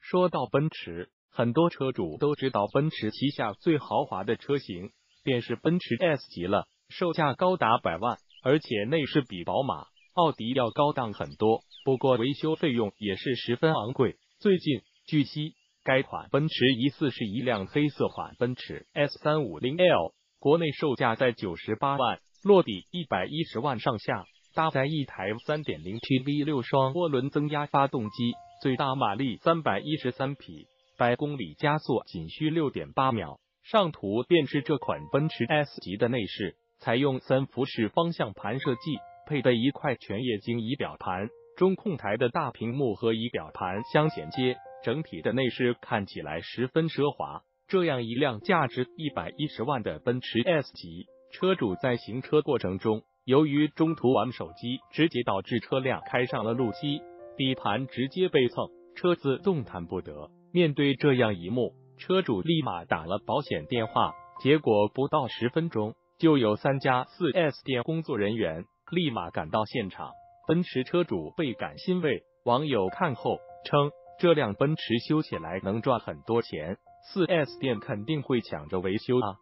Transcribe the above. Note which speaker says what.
Speaker 1: 说到奔驰，很多车主都知道奔驰旗下最豪华的车型便是奔驰 S 级了，售价高达百万，而且内饰比宝马、奥迪要高档很多。不过维修费用也是十分昂贵。最近，据悉，该款奔驰疑似是一辆黑色款奔驰 S 三五零 L，国内售价在九十八万，落地一百一十万上下，搭载一台三点零 T V 六双涡轮增压发动机。最大马力三百一十三匹，百公里加速仅需六点八秒。上图便是这款奔驰 S 级的内饰，采用三辐式方向盘设计，配备一块全液晶仪表盘，中控台的大屏幕和仪表盘相衔接，整体的内饰看起来十分奢华。这样一辆价值一百一十万的奔驰 S 级，车主在行车过程中，由于中途玩手机，直接导致车辆开上了路基。底盘直接被蹭，车子动弹不得。面对这样一幕，车主立马打了保险电话，结果不到十分钟，就有三家四 S 店工作人员立马赶到现场。奔驰车主倍感欣慰，网友看后称，这辆奔驰修起来能赚很多钱，四 S 店肯定会抢着维修啊。